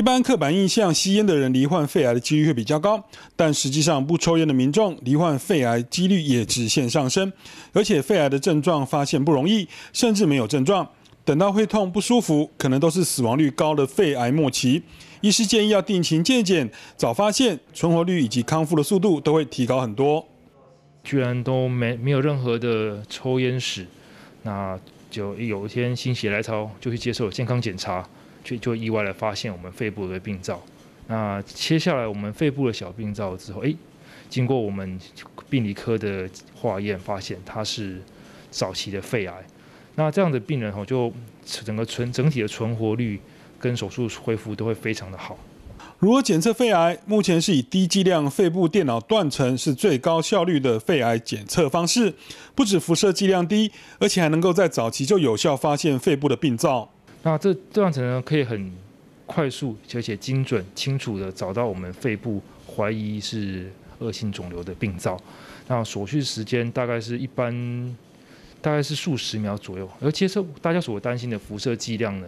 一般刻板印象，吸烟的人罹患肺癌的几率会比较高，但实际上不抽烟的民众罹患肺癌几率也直线上升，而且肺癌的症状发现不容易，甚至没有症状，等到会痛不舒服，可能都是死亡率高的肺癌末期。医师建议要定期健检，早发现，存活率以及康复的速度都会提高很多。居然都没没有任何的抽烟史，那就有一天心血来潮就去接受健康检查。就就意外的发现我们肺部的病灶，那切下来我们肺部的小病灶之后，哎，经过我们病理科的化验，发现它是早期的肺癌。那这样的病人哈，就整个存整体的存活率跟手术恢复都会非常的好。如何检测肺癌？目前是以低剂量肺部电脑断层是最高效率的肺癌检测方式，不止辐射剂量低，而且还能够在早期就有效发现肺部的病灶。那这这样子呢，可以很快速而且精准、清楚的找到我们肺部怀疑是恶性肿瘤的病灶。那所需时间大概是一般大概是数十秒左右。而接受大家所担心的辐射剂量呢，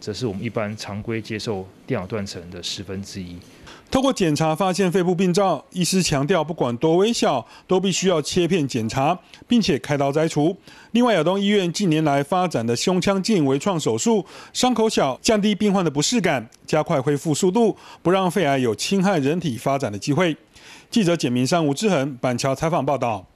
则是我们一般常规接受电脑断层的十分之一。透过检查发现肺部病灶，医师强调，不管多微小，都必须要切片检查，并且开刀摘除。另外，亚东医院近年来发展的胸腔镜微创手术，伤口小，降低病患的不适感，加快恢复速度，不让肺癌有侵害人体发展的机会。记者简明山吴志恒板桥采访报道。